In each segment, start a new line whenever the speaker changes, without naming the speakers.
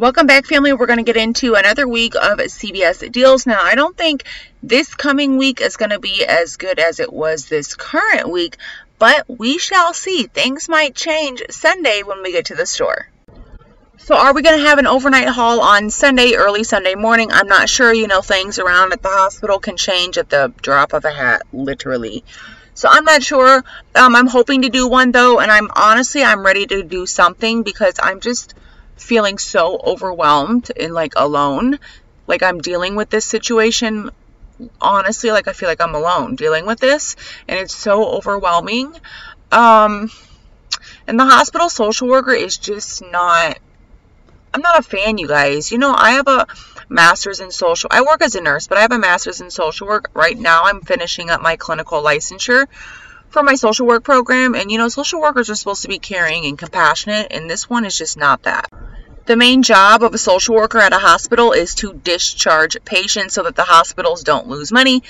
Welcome back, family. We're going to get into another week of CVS deals. Now, I don't think this coming week is going to be as good as it was this current week, but we shall see. Things might change Sunday when we get to the store. So are we going to have an overnight haul on Sunday, early Sunday morning? I'm not sure. You know, things around at the hospital can change at the drop of a hat, literally. So I'm not sure. Um, I'm hoping to do one, though, and I'm honestly, I'm ready to do something because I'm just feeling so overwhelmed and like alone. Like I'm dealing with this situation. Honestly, like I feel like I'm alone dealing with this and it's so overwhelming. Um, and the hospital social worker is just not I'm not a fan, you guys. You know, I have a master's in social. I work as a nurse, but I have a master's in social work. Right now, I'm finishing up my clinical licensure for my social work program. And, you know, social workers are supposed to be caring and compassionate, and this one is just not that. The main job of a social worker at a hospital is to discharge patients so that the hospitals don't lose money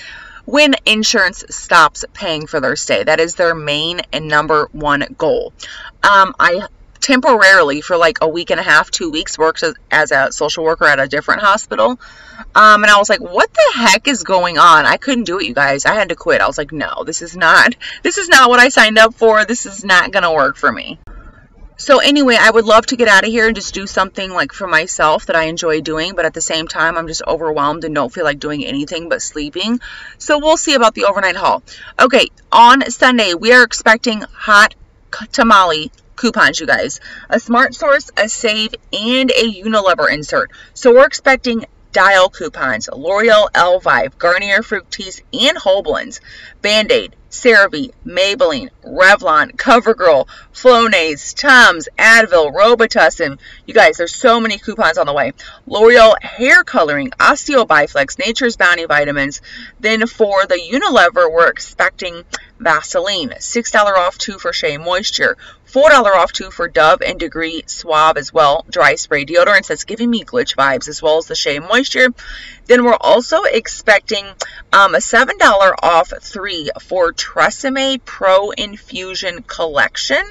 when insurance stops paying for their stay. That is their main and number one goal. Um, I temporarily for like a week and a half, two weeks worked as, as a social worker at a different hospital. Um, and I was like, what the heck is going on? I couldn't do it, you guys. I had to quit. I was like, no, this is not, this is not what I signed up for. This is not going to work for me. So anyway, I would love to get out of here and just do something like for myself that I enjoy doing, but at the same time, I'm just overwhelmed and don't feel like doing anything but sleeping. So we'll see about the overnight haul. Okay, on Sunday, we are expecting hot tamale coupons, you guys. A Smart Source, a Save, and a Unilever insert. So we're expecting Dial coupons, L'Oreal Elvive, Garnier Fructis, and Whole Blends, Band-Aid, CeraVe, Maybelline, Revlon, CoverGirl, Flonase, Tums, Advil, Robitussin. You guys, there's so many coupons on the way. L'Oreal Hair Coloring, OsteoBiflex, Nature's Bounty Vitamins. Then for the Unilever, we're expecting Vaseline, $6 off two for Shea Moisture, $4 off two for Dove and Degree Suave as well, dry spray deodorants. That's giving me glitch vibes as well as the Shea Moisture. Then we're also expecting um, a $7 off three for Tresemme Pro Infusion Collection.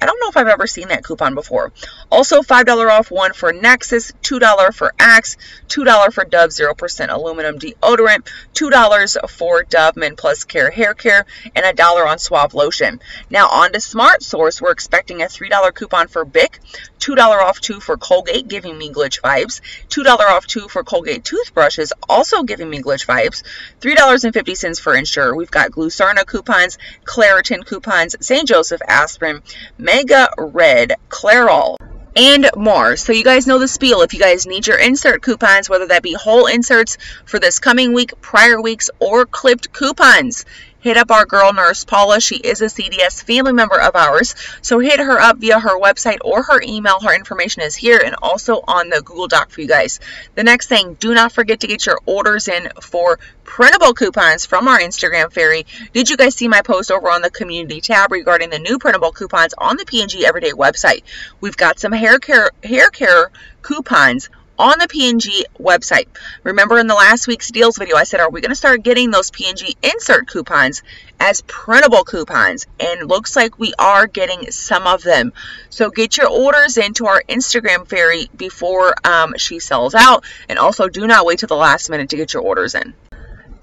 I don't know if I've ever seen that coupon before. Also, $5 off one for Nexxus, $2 for Axe, $2 for Dove 0% aluminum deodorant, $2 for Dove Men Plus Care hair care, and a dollar on Suave lotion. Now, on to Smart Source, we're expecting a $3 coupon for Bic, $2 off two for Colgate, giving me glitch vibes, $2 off two for Colgate toothbrushes, also giving me glitch vibes, $3.50 for Ensure. We've got Glucerna coupons, Claritin coupons, St. Joseph aspirin, Mega Red, Clairol, and more. So you guys know the spiel. If you guys need your insert coupons, whether that be whole inserts for this coming week, prior weeks, or clipped coupons, hit up our girl nurse Paula. She is a CDS family member of ours. So hit her up via her website or her email. Her information is here and also on the Google Doc for you guys. The next thing, do not forget to get your orders in for printable coupons from our Instagram fairy. Did you guys see my post over on the community tab regarding the new printable coupons on the P&G Everyday website? We've got some hair care hair care coupons on the P&G website. Remember in the last week's deals video, I said, are we going to start getting those P&G insert coupons as printable coupons? And looks like we are getting some of them. So get your orders into our Instagram fairy before um, she sells out. And also do not wait till the last minute to get your orders in.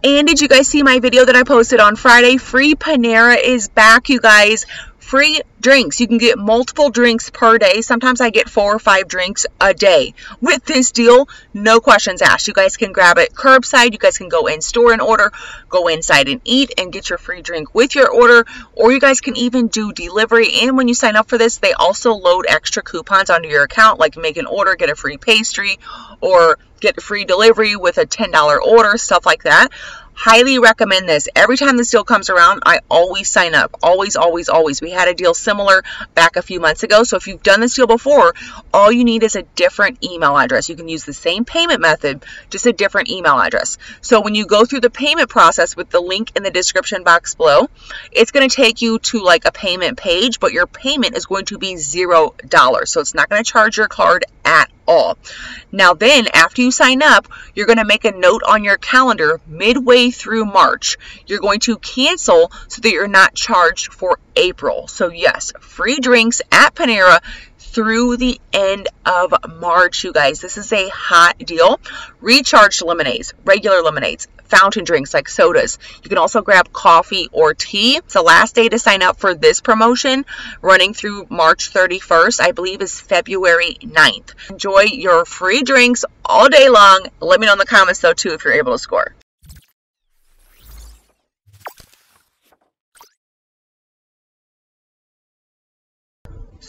And did you guys see my video that I posted on Friday? Free Panera is back, you guys free drinks. You can get multiple drinks per day. Sometimes I get four or five drinks a day. With this deal, no questions asked. You guys can grab it curbside. You guys can go in store and order, go inside and eat and get your free drink with your order. Or you guys can even do delivery. And when you sign up for this, they also load extra coupons onto your account, like make an order, get a free pastry, or get a free delivery with a $10 order, stuff like that. Highly recommend this. Every time this deal comes around, I always sign up. Always, always, always. We had a deal similar back a few months ago. So if you've done this deal before, all you need is a different email address. You can use the same payment method, just a different email address. So when you go through the payment process with the link in the description box below, it's going to take you to like a payment page, but your payment is going to be zero dollars. So it's not going to charge your card at all. Now then, after you sign up, you're going to make a note on your calendar midway through March. You're going to cancel so that you're not charged for April. So yes, free drinks at Panera through the end of March, you guys. This is a hot deal. Recharged lemonades, regular lemonades, fountain drinks like sodas. You can also grab coffee or tea. It's the last day to sign up for this promotion running through March 31st, I believe is February 9th. Enjoy your free drinks all day long. Let me know in the comments though too if you're able to score.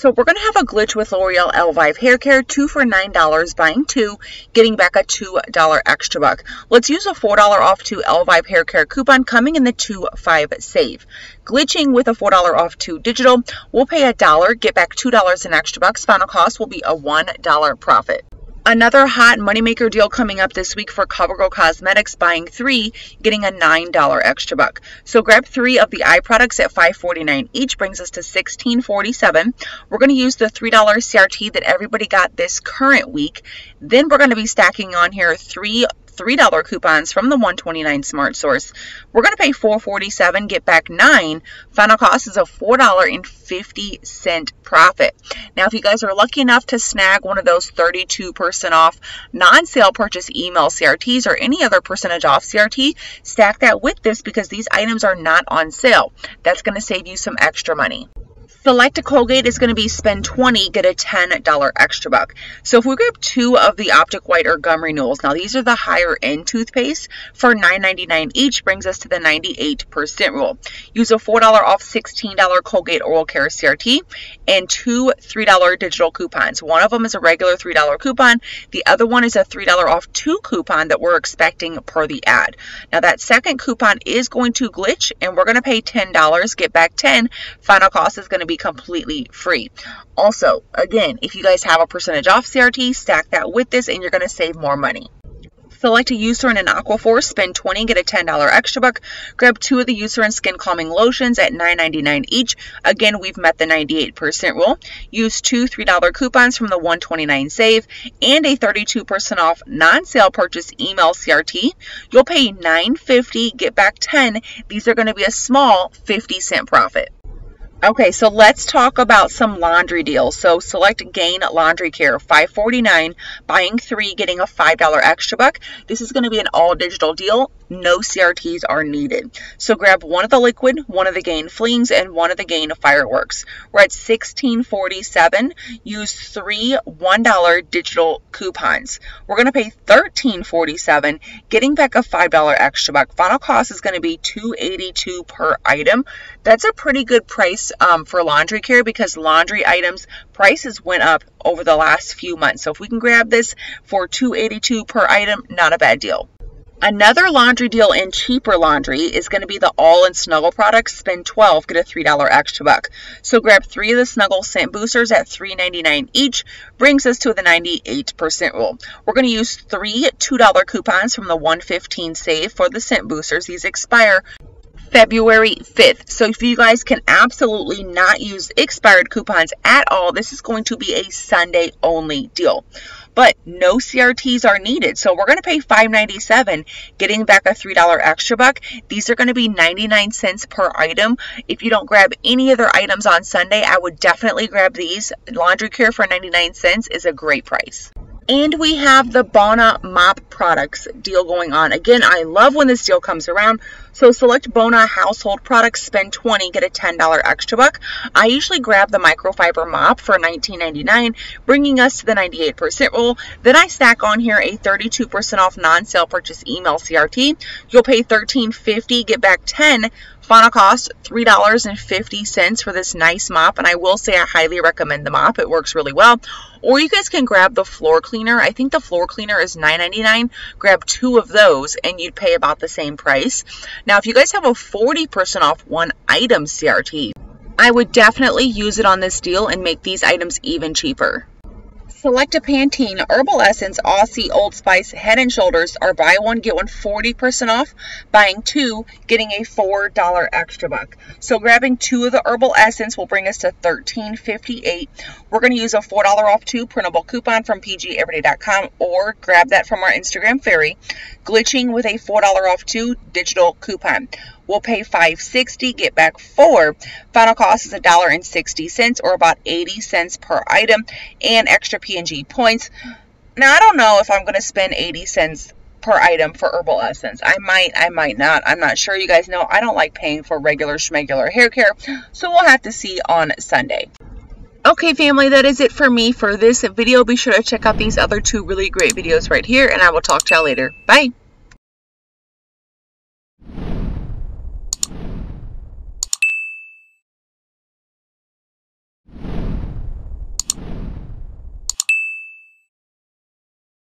So we're going to have a glitch with L'Oreal Elvive Hair Care, two for $9, buying two, getting back a $2 extra buck. Let's use a $4 off two Elvive Hair Care coupon coming in the 2-5 save. Glitching with a $4 off two digital, we'll pay a dollar, get back $2 in extra bucks. Final cost will be a $1 profit. Another hot moneymaker deal coming up this week for CoverGirl Cosmetics, buying three, getting a $9 extra buck. So grab three of the eye products at $5.49 each, brings us to $16.47. We're going to use the $3 CRT that everybody got this current week. Then we're going to be stacking on here three $3 coupons from the 129 Smart Source. We're going to pay $4.47, get back 9 Final cost is a $4.50 profit. Now, if you guys are lucky enough to snag one of those 32% off non-sale purchase email CRTs or any other percentage off CRT, stack that with this because these items are not on sale. That's going to save you some extra money. Select a Colgate is going to be spend 20, get a $10 extra buck. So if we grab two of the Optic White or Gum Renewals, now these are the higher end toothpaste for $9.99 each, brings us to the 98% rule. Use a $4 off $16 Colgate Oral Care CRT and two $3 digital coupons. One of them is a regular $3 coupon. The other one is a $3 off two coupon that we're expecting per the ad. Now that second coupon is going to glitch and we're going to pay $10, get back 10. Final cost is going to be be completely free. Also, again, if you guys have a percentage off CRT, stack that with this and you're going to save more money. Select a Eucerin and Aquaphor, spend 20 get a $10 extra buck. Grab two of the Eucerin Skin Calming Lotions at $9.99 each. Again, we've met the 98% rule. Use two $3 coupons from the 129 save and a 32% off non-sale purchase email CRT. You'll pay $9.50, get back 10. These are going to be a small 50 cent profit. Okay, so let's talk about some laundry deals. So select Gain Laundry Care, $5.49, buying three, getting a $5 extra buck. This is going to be an all digital deal no CRTs are needed. So grab one of the liquid, one of the gain flings, and one of the gain fireworks. We're at $16.47. Use three $1 digital coupons. We're going to pay $13.47, getting back a $5 extra buck. Final cost is going to be $2.82 per item. That's a pretty good price um, for laundry care because laundry items prices went up over the last few months. So if we can grab this for $2.82 per item, not a bad deal. Another laundry deal in cheaper laundry is going to be the All in Snuggle products. Spend 12, get a $3 extra buck. So grab three of the Snuggle scent boosters at $3.99 each. Brings us to the 98% rule. We're going to use three $2 coupons from the 115 save for the scent boosters. These expire February 5th. So if you guys can absolutely not use expired coupons at all, this is going to be a Sunday only deal but no CRTs are needed. So we're going to pay $5.97, getting back a $3 extra buck. These are going to be 99 cents per item. If you don't grab any other items on Sunday, I would definitely grab these. Laundry Care for 99 cents is a great price. And we have the Bona mop products deal going on. Again, I love when this deal comes around. So select Bona household products, spend 20, get a $10 extra buck. I usually grab the microfiber mop for $19.99, bringing us to the 98% rule. Then I stack on here a 32% off non-sale purchase email CRT. You'll pay $13.50, get back 10 Final cost, $3.50 for this nice mop. And I will say I highly recommend the mop. It works really well. Or you guys can grab the floor cleaner. I think the floor cleaner is $9.99. Grab two of those and you'd pay about the same price. Now, if you guys have a 40% off one item CRT, I would definitely use it on this deal and make these items even cheaper. Select a Pantene Herbal Essence Aussie Old Spice Head and Shoulders are buy one, get one 40% off. Buying two, getting a $4 extra buck. So grabbing two of the Herbal Essence will bring us to $13.58. We're going to use a $4 off two printable coupon from pgeveryday.com or grab that from our Instagram fairy. Glitching with a $4 off two digital coupon. We'll pay $5.60, get back four. Final cost is $1.60 or about 80 cents per item and extra P&G points. Now, I don't know if I'm going to spend 80 cents per item for herbal essence. I might, I might not. I'm not sure. You guys know I don't like paying for regular schmegular hair care, so we'll have to see on Sunday. Okay, family, that is it for me for this video. Be sure to check out these other two really great videos right here, and I will talk to y'all later. Bye!